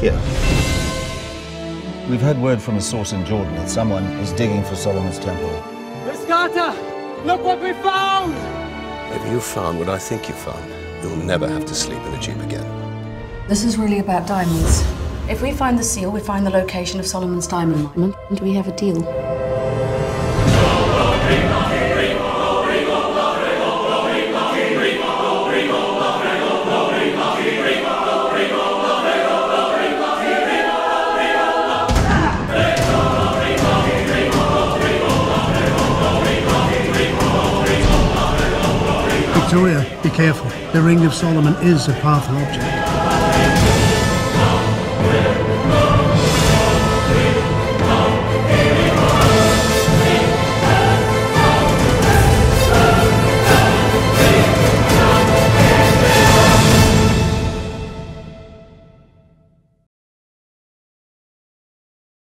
here. We've had word from a source in Jordan that someone is digging for Solomon's temple. Miss Carter, look what we found! If you found what I think you found, you'll never have to sleep in a jeep again. This is really about diamonds. If we find the seal, we find the location of Solomon's diamond mine, and we have a deal. Victoria, be careful. The Ring of Solomon is a powerful object.